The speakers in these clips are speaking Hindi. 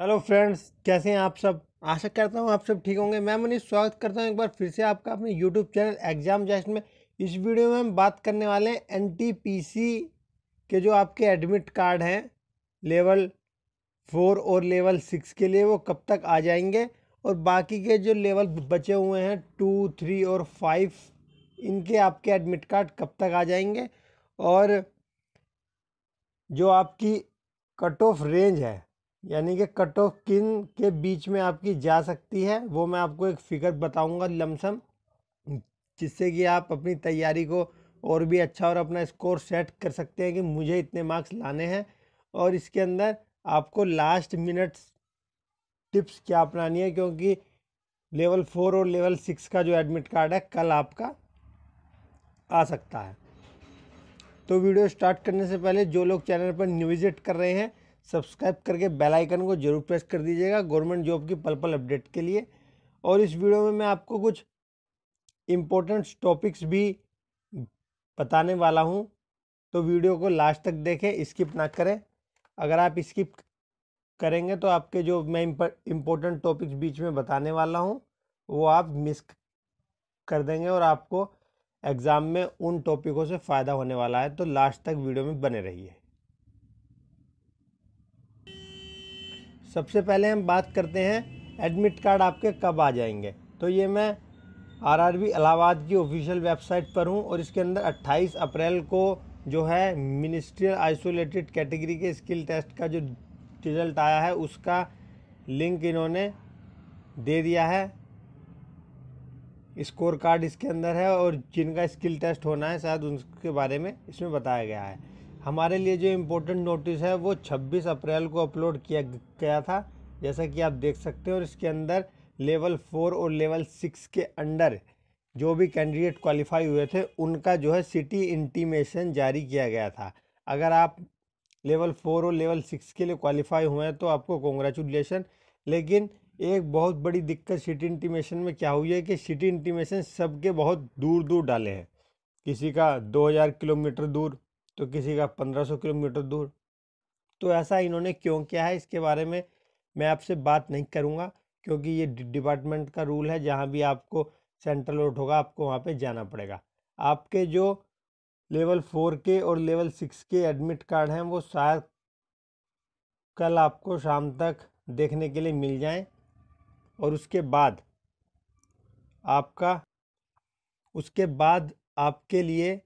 हेलो फ्रेंड्स, कैसे हैं आप सब? आशा करता हूँ आप सब ठीक होंगे। मैं मनीष, स्वागत करता हूँ एक बार फिर से आपका अपने यूट्यूब चैनल एग्ज़ाम जस्ट में। इस वीडियो में हम बात करने वाले हैं एनटीपीसी के जो आपके एडमिट कार्ड हैं लेवल फोर और लेवल सिक्स के लिए, वो कब तक आ जाएँगे? और बाकी के जो लेवल बचे हुए हैं टू थ्री और फाइव इनके आपके एडमिट कार्ड कब तक आ जाएँगे? और जो आपकी कट ऑफ़ रेंज है यानी कि कट ऑफ़ किन के बीच में आपकी जा सकती है, वो मैं आपको एक फिगर बताऊँगा लमसम, जिससे कि आप अपनी तैयारी को और भी अच्छा और अपना स्कोर सेट कर सकते हैं कि मुझे इतने मार्क्स लाने हैं। और इसके अंदर आपको लास्ट मिनट्स टिप्स क्या अपनानी है, क्योंकि लेवल फोर और लेवल सिक्स का जो एडमिट कार्ड है, कल आपका आ सकता है। तो वीडियो स्टार्ट करने से पहले जो लोग चैनल पर न्यू विज़िट कर रहे हैं सब्सक्राइब करके बेल आइकन को ज़रूर प्रेस कर दीजिएगा गवर्नमेंट जॉब की पल पल अपडेट के लिए। और इस वीडियो में मैं आपको कुछ इम्पोर्टेंट टॉपिक्स भी बताने वाला हूँ। तो वीडियो को लास्ट तक देखें स्किप ना करें। अगर आप स्किप करेंगे तो आपके जो मैं इम्पोर्टेंट टॉपिक्स बीच में बताने वाला हूँ, वो आप मिस कर देंगे और आपको एग्ज़ाम में उन टॉपिकों से फ़ायदा होने वाला है। तो लास्ट तक वीडियो में बने रहिए। सबसे पहले हम बात करते हैं एडमिट कार्ड आपके कब आ जाएँगे। तो ये मैं आरआरबी इलाहाबाद की ऑफिशियल वेबसाइट पर हूँ और इसके अंदर 28 अप्रैल को जो है मिनिस्ट्रियल आइसोलेटेड कैटेगरी के स्किल टेस्ट का जो रिज़ल्ट आया है, उसका लिंक इन्होंने दे दिया है। स्कोर कार्ड इसके अंदर है और जिनका स्किल टेस्ट होना है, शायद उनके बारे में इसमें बताया गया है। हमारे लिए जो इम्पोर्टेंट नोटिस है, वो 26 अप्रैल को अपलोड किया गया था। जैसा कि आप देख सकते हो, और इसके अंदर लेवल फोर और लेवल सिक्स के अंडर जो भी कैंडिडेट क्वालिफाई हुए थे, उनका जो है सिटी इंटीमेशन जारी किया गया था। अगर आप लेवल फोर और लेवल सिक्स के लिए क्वालिफाई हुए हैं तो आपको कॉन्ग्रेचुलेसन लेकिन एक बहुत बड़ी दिक्कत सिटी इंटीमेशन में क्या हुई है कि सिटी इंटीमेशन सबके बहुत दूर दूर डाले हैं। किसी का 2000 किलोमीटर दूर तो किसी का 1500 किलोमीटर दूर। तो ऐसा इन्होंने क्यों किया है? इसके बारे में मैं आपसे बात नहीं करूँगा, क्योंकि ये डिपार्टमेंट का रूल है, जहाँ भी आपको सेंट्रल रोड होगा, आपको वहाँ पे जाना पड़ेगा। आपके जो लेवल फोर के और लेवल सिक्स के एडमिट कार्ड हैं, वो शायद कल आपको शाम तक देखने के लिए मिल जाएँ, और उसके बाद आपका, उसके बाद आपके लिए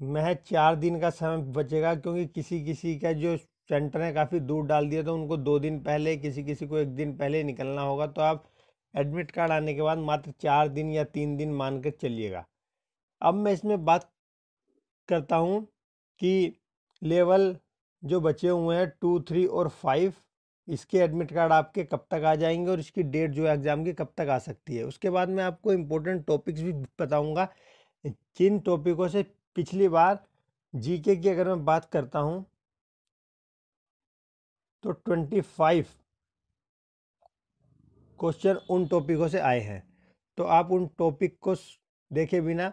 महज चार दिन का समय बचेगा, क्योंकि किसी किसी का जो सेंटर है काफ़ी दूर डाल दिया तो उनको दो दिन पहले किसी किसी को एक दिन पहले निकलना होगा। तो आप एडमिट कार्ड आने के बाद मात्र चार दिन या तीन दिन मान कर चलिएगा। अब मैं इसमें बात करता हूँ कि लेवल जो बचे हुए हैं, टू, थ्री और फाइव, इसके एडमिट कार्ड आपके कब तक आ जाएँगे और इसकी डेट जो है एग्ज़ाम की कब तक आ सकती है? उसके बाद मैं आपको इम्पोर्टेंट टॉपिक्स भी बताऊँगा। जिन टॉपिकों से पिछली बार जीके की अगर मैं बात करता हूँ तो ट्वेंटी फाइव क्वेश्चन उन टॉपिकों से आए हैं। तो आप उन टॉपिक को देखे बिना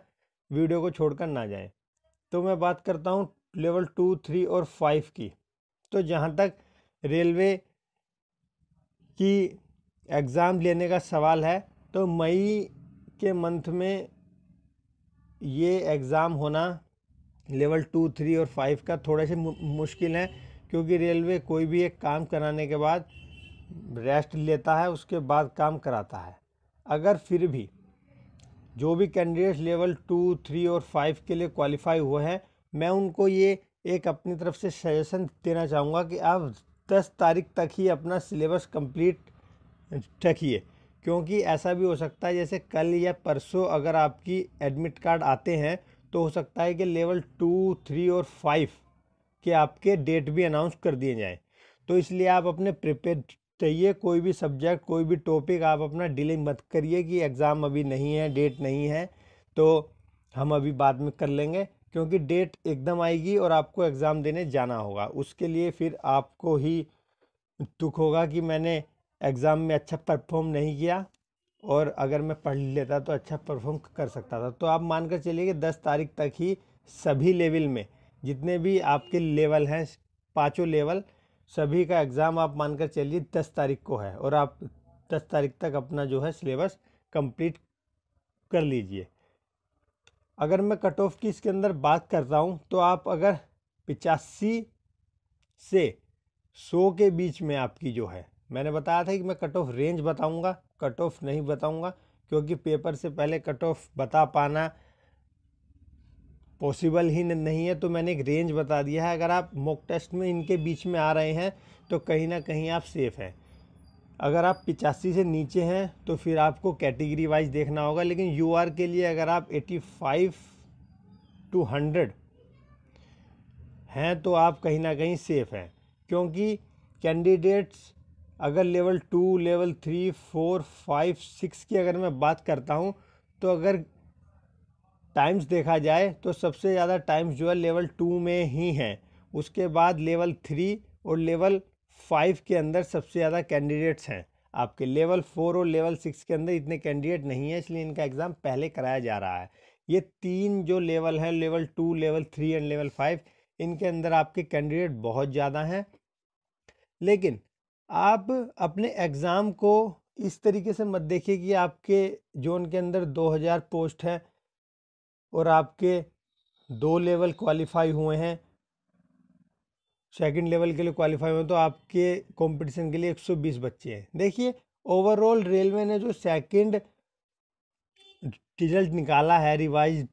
वीडियो को छोड़कर ना जाएँ। तो मैं बात करता हूँ लेवल टू, थ्री और फाइव की। तो जहाँ तक रेलवे की एग्ज़ाम लेने का सवाल है तो मई के मंथ में ये एग्ज़ाम होना लेवल टू थ्री और फाइव का थोड़े से मुश्किल है, क्योंकि रेलवे कोई भी एक काम कराने के बाद रेस्ट लेता है, उसके बाद काम कराता है। अगर फिर भी जो भी कैंडिडेट्स लेवल टू थ्री और फाइव के लिए क्वालिफाई हुए हैं, मैं उनको ये एक अपनी तरफ़ से सजेशन देना चाहूँगा कि आप दस तारीख तक ही अपना सिलेबस कंप्लीट रखिए। क्योंकि ऐसा भी हो सकता है, जैसे कल या परसों अगर आपकी एडमिट कार्ड आते हैं तो हो सकता है कि लेवल टू थ्री और फाइव के आपके डेट भी अनाउंस कर दिए जाएँ। तो इसलिए आप अपने प्रिपेयर चाहिए कोई भी सब्जेक्ट कोई भी टॉपिक आप अपना डिले मत करिए कि एग्ज़ाम अभी नहीं है डेट नहीं है तो हम अभी बाद में कर लेंगे, क्योंकि डेट एकदम आएगी और आपको एग्ज़ाम देने जाना होगा। उसके लिए फिर आपको ही दुख होगा कि मैंने एग्ज़ाम में अच्छा परफॉर्म नहीं किया और अगर मैं पढ़ लेता तो अच्छा परफॉर्म कर सकता था। तो आप मान कर चलिए कि दस तारीख तक ही सभी लेवल में, जितने भी आपके लेवल हैं, पाँचों लेवल, सभी का एग्ज़ाम आप मानकर चलिए दस तारीख को है और आप दस तारीख तक अपना जो है सिलेबस कंप्लीट कर लीजिए। अगर मैं कट ऑफ़ की इसके अंदर बात करता हूँ तो आप अगर पिचासी से सौ के बीच में आपकी जो है मैंने बताया था कि मैं कट ऑफ़ रेंज बताऊँगा कट ऑफ़ नहीं बताऊँगा, क्योंकि पेपर से पहले कट ऑफ़ बता पाना पॉसिबल ही नहीं है तो मैंने एक रेंज बता दिया है। अगर आप मॉक टेस्ट में इनके बीच में आ रहे हैं तो कहीं ना कहीं आप सेफ़ हैं। अगर आप पिचासी से नीचे हैं तो फिर आपको कैटेगरी वाइज देखना होगा, लेकिन यूआर के लिए अगर आप 85 टू 100 हैं तो आप कहीं ना कहीं सेफ़ हैं। क्योंकि कैंडिडेट्स अगर level two, level three, four, five, six की अगर मैं बात करता हूँ तो अगर टाइम्स देखा जाए तो सबसे ज़्यादा टाइम्स जो है लेवल टू में ही हैं। उसके बाद लेवल थ्री और लेवल फाइव के अंदर सबसे ज़्यादा कैंडिडेट्स हैं। आपके लेवल फोर और लेवल सिक्स के अंदर इतने कैंडिडेट नहीं है, इसलिए इनका एग्ज़ाम पहले कराया जा रहा है। ये तीन जो लेवल हैं, level two, level three and level five इनके अंदर आपके कैंडिडेट बहुत ज़्यादा हैं। लेकिन आप अपने एग्ज़ाम को इस तरीके से मत देखिए कि आपके जोन के अंदर 2000 पोस्ट है और आपके दो लेवल क्वालिफाई हुए हैं। सेकंड लेवल के लिए क्वालिफाई हुए तो आपके कंपटीशन के लिए 120 बच्चे हैं। देखिए, ओवरऑल रेलवे ने जो सेकंड रिज़ल्ट निकाला है, रिवाइज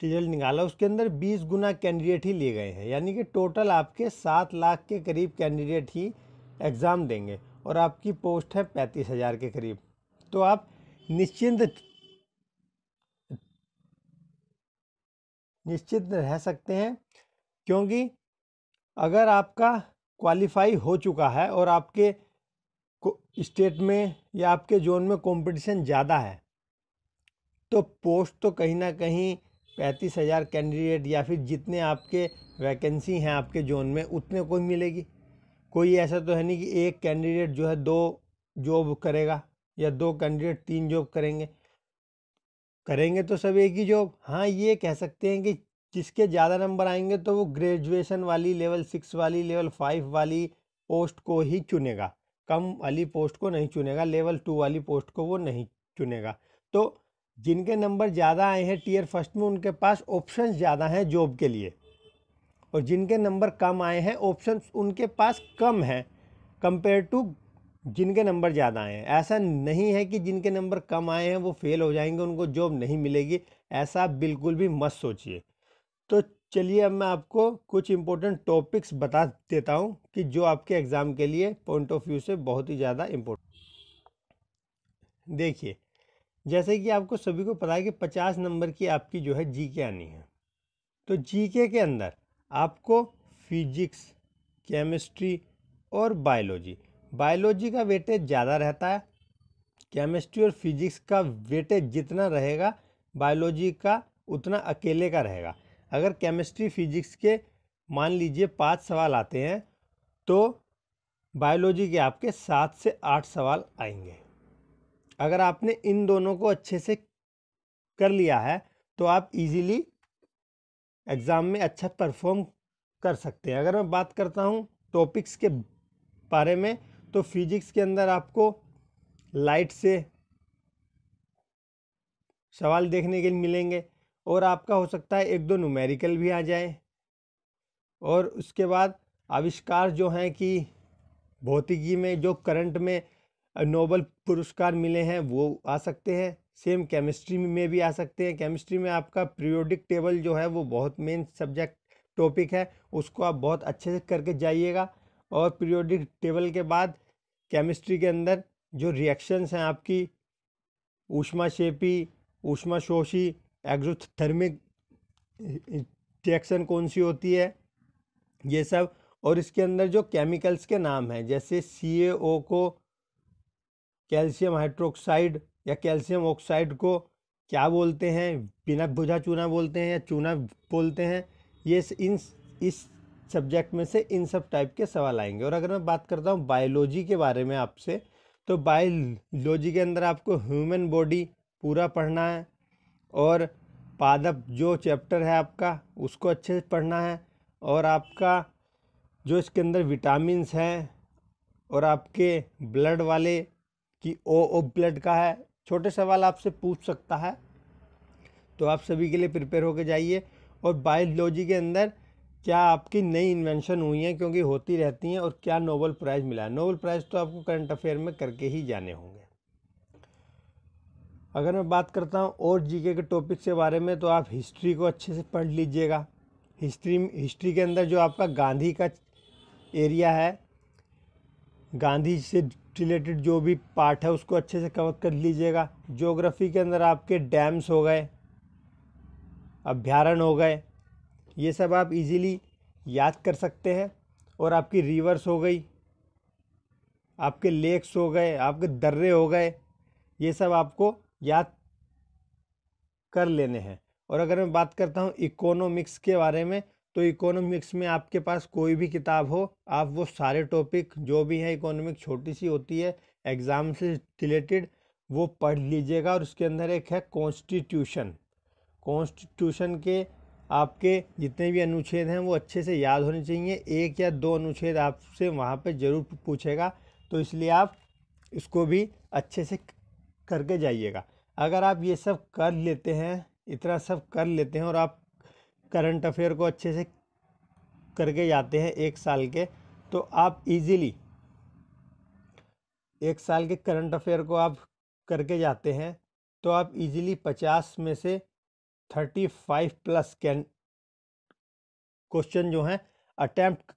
रिज़ल्ट निकाला, उसके अंदर 20 गुना कैंडिडेट ही लिए गए हैं। यानी कि टोटल आपके सात लाख के करीब कैंडिडेट ही एग्ज़ाम देंगे और आपकी पोस्ट है पैंतीस हज़ार के करीब। तो आप निश्चिंत निश्चित रह सकते हैं, क्योंकि अगर आपका क्वालिफाई हो चुका है और आपके स्टेट में या आपके जोन में कंपटीशन ज़्यादा है तो पोस्ट तो कहीं ना कहीं पैंतीस हज़ार कैंडिडेट या फिर जितने आपके वैकेंसी हैं आपके जोन में, उतने को मिलेगी। कोई ऐसा तो है नहीं कि एक कैंडिडेट जो है दो जॉब करेगा या दो कैंडिडेट तीन जॉब करेंगे। करेंगे तो सब एक ही जॉब। हाँ ये कह सकते हैं कि जिसके ज़्यादा नंबर आएँगे तो वो ग्रेजुएशन वाली, लेवल सिक्स वाली, लेवल फाइव वाली पोस्ट को ही चुनेगा। कम वाली पोस्ट को नहीं चुनेगा, लेवल टू वाली पोस्ट को वो नहीं चुनेगा। तो जिनके नंबर ज़्यादा आए हैं टीयर फ़र्स्ट में, उनके पास ऑप्शन ज़्यादा हैं जॉब के लिए। और जिनके नंबर कम आए हैं ऑप्शन उनके पास कम है कंपेयर टू जिनके नंबर ज़्यादा आए हैं। ऐसा नहीं है कि जिनके नंबर कम आए हैं, वो फेल हो जाएँगे, उनको जॉब नहीं मिलेगी, ऐसा बिल्कुल भी मत सोचिए। तो चलिए, अब मैं आपको कुछ इम्पोर्टेंट टॉपिक्स बता देता हूँ कि जो आपके एग्ज़ाम के लिए पॉइंट ऑफ़ व्यू से बहुत ही ज़्यादा इम्पोर्टेंट देखिए, जैसे कि आपको सभी को पता है कि पचास नंबर की आपकी जो है जी के आनी है। तो जी के अंदर आपको फिजिक्स, केमिस्ट्री और बायोलॉजी। बायोलॉजी का वेटेज ज़्यादा रहता है। केमिस्ट्री और फिजिक्स का वेटेज जितना रहेगा, बायोलॉजी का उतना अकेले का रहेगा। अगर केमिस्ट्री, फिजिक्स के मान लीजिए पाँच सवाल आते हैं तो बायोलॉजी के आपके सात से आठ सवाल आएँगे। अगर आपने इन दोनों को अच्छे से कर लिया है तो आप इजीली एग्ज़ाम में अच्छा परफॉर्म कर सकते हैं। अगर मैं बात करता हूँ टॉपिक्स के बारे में तो फिजिक्स के अंदर आपको लाइट से सवाल देखने के लिए मिलेंगे और आपका हो सकता है एक दो न्यूमेरिकल भी आ जाए। और उसके बाद आविष्कार जो हैं कि भौतिकी में, जो करंट में नोबल पुरस्कार मिले हैं, वो आ सकते हैं। सेम केमिस्ट्री में भी आ सकते हैं। केमिस्ट्री में आपका पीरियोडिक टेबल जो है, वो बहुत मेन सब्जेक्ट टॉपिक है। उसको आप बहुत अच्छे से करके जाइएगा। और पीरियोडिक टेबल के बाद केमिस्ट्री के अंदर जो रिएक्शंस हैं आपकी, ऊष्मा शेपी, ऊष्मा शोषी एग्जोथर्मिक रिएक्शन कौन सी होती है, ये सब। और इसके अंदर जो केमिकल्स के नाम हैं, जैसे सी को कैल्शियम हाइड्रोक्साइड या कैल्शियम ऑक्साइड को क्या बोलते हैं? बिना बुझा चूना बोलते हैं या चूना बोलते हैं? ये इन इस सब्जेक्ट में से इन सब टाइप के सवाल आएँगे। और अगर मैं बात करता हूँ बायोलॉजी के बारे में आपसे तो बायोलॉजी के अंदर आपको ह्यूमन बॉडी पूरा पढ़ना है और पादप जो चैप्टर है आपका, उसको अच्छे से पढ़ना है और आपका जो इसके अंदर विटामिन्स हैं और आपके ब्लड वाले कि ओ ओ ब्लड का है छोटे सवाल आपसे पूछ सकता है तो आप सभी के लिए प्रिपेयर होकर जाइए। और बायोलॉजी के अंदर क्या आपकी नई इन्वेंशन हुई हैं? क्योंकि होती रहती हैं और क्या नोबल प्राइज़ मिला है? नोबल प्राइज़ तो आपको करंट अफेयर में करके ही जाने होंगे। अगर मैं बात करता हूँ और जीके के टॉपिक के बारे में तो आप हिस्ट्री को अच्छे से पढ़ लीजिएगा। हिस्ट्री हिस्ट्री के अंदर जो आपका गांधी का एरिया है, गांधी से रिलेटेड जो भी पार्ट है, उसको अच्छे से कवर कर लीजिएगा। ज्योग्राफी के अंदर आपके डैम्स हो गए अभ्यारण हो गए, ये सब आप इजीली याद कर सकते हैं। और आपकी रिवर्स हो गई, आपके लेक्स हो गए, आपके दर्रे हो गए, ये सब आपको याद कर लेने हैं। और अगर मैं बात करता हूँ इकोनॉमिक्स के बारे में तो इकोनॉमिक्स में आपके पास कोई भी किताब हो, आप वो सारे टॉपिक, जो भी हैं इकोनॉमिक छोटी सी होती है, एग्ज़ाम से रिलेटेड, वो पढ़ लीजिएगा और उसके अंदर एक है कॉन्स्टिट्यूशन। कॉन्स्टिट्यूशन के आपके जितने भी अनुच्छेद हैं, वो अच्छे से याद होने चाहिए। एक या दो अनुच्छेद आपसे वहाँ पे ज़रूर पूछेगा तो इसलिए आप इसको भी अच्छे से करके जाइएगा। अगर आप ये सब कर लेते हैं, इतना सब कर लेते हैं और आप करंट अफेयर को अच्छे से करके जाते हैं एक साल के तो आप इजीली एक साल के करंट अफेयर को आप करके जाते हैं तो आप इजीली पचास में से thirty five plus can question जो हैं अटैम्प्ट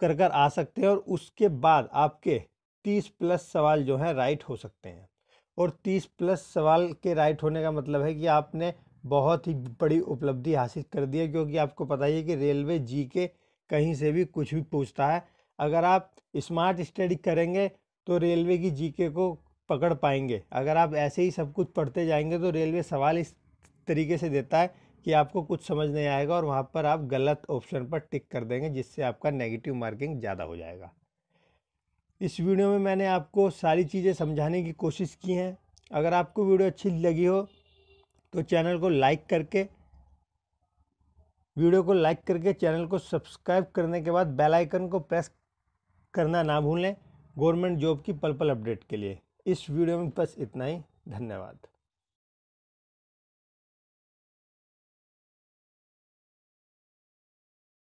कर कर आ सकते हैं और उसके बाद आपके तीस प्लस सवाल जो हैं राइट हो सकते हैं। और तीस प्लस सवाल के राइट होने का मतलब है कि आपने बहुत ही बड़ी उपलब्धि हासिल कर दी है, क्योंकि आपको पता ही है कि रेलवे जी के कहीं से भी कुछ भी पूछता है। अगर आप स्मार्ट स्टडी करेंगे तो रेलवे की जीके को पकड़ पाएँगे। अगर आप ऐसे ही सब कुछ पढ़ते जाएँगे तो रेलवे सवाल इस तरीके से देता है कि आपको कुछ समझ नहीं आएगा और वहाँ पर आप गलत ऑप्शन पर टिक कर देंगे, जिससे आपका नेगेटिव मार्किंग ज़्यादा हो जाएगा। इस वीडियो में मैंने आपको सारी चीज़ें समझाने की कोशिश की हैं। अगर आपको वीडियो अच्छी लगी हो तो चैनल को लाइक करके, वीडियो को लाइक करके, चैनल को सब्सक्राइब करने के बाद बेल आइकन को प्रेस करना ना भूलें। गवर्नमेंट जॉब की पल पल अपडेट के लिए। इस वीडियो में बस इतना ही। धन्यवाद।